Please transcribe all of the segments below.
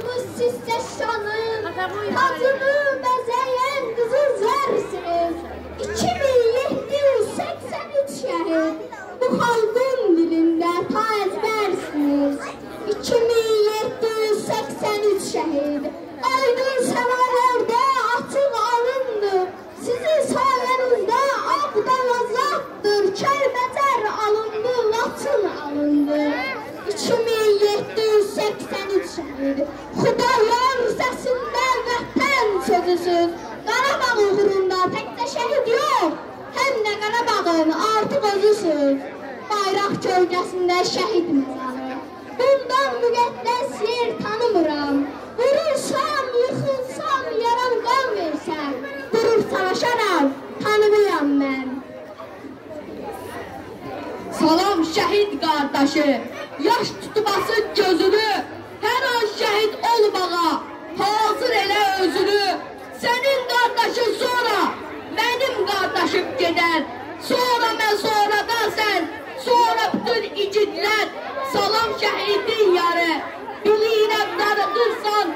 Şabaş tacımız sizcə şanın, tacını bəzəyən qızıl zərsiniz. 2783 şəhid, bu xalqın dilində ta əzbərsiniz. 2783 şəhid, aydın səmalərdə açıq alındı. Sizin sayənizdə Ağdam azaddır, Kəlbəcər alındı, Laçın alındı. 2783 şəhid, Xudayar səsində vətən sözüsüz. Qarabağ uğrunda təkcə şəhid yox, həm də Qarabağın artıq özüsüz. Bayraq kölgəsində şəhid məzarı. Bundan müqəddəs yer tanımıram. Vurursam, yıxılsam, yaram qan versən. Durub savaşaram, tanımıram mən. Salam şəhid qardaşı, yaş tutmasın gözünü, özürü senin kardeşin sonra benim kardeşim gider. Sonra ben sonra da sen sonra bütün icidler salam şehidin yarı biliyle darıdırsan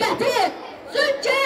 hareketi Zücce